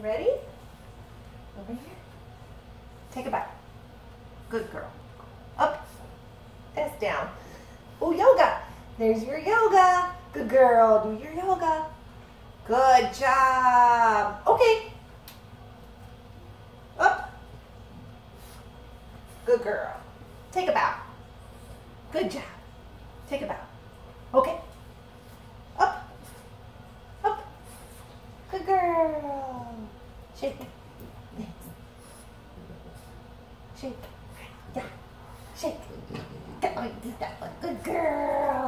You ready? Over here. Take a bow. Good girl. Up. That's down. Oh, yoga. There's your yoga. Good girl. Do your yoga. Good job. Okay. Up. Good girl. Take a bow. Good job. Take a bow. Okay. Up. Up. Good girl. Shake it. Shake. Yeah. Shake. That one. That one. Good girl.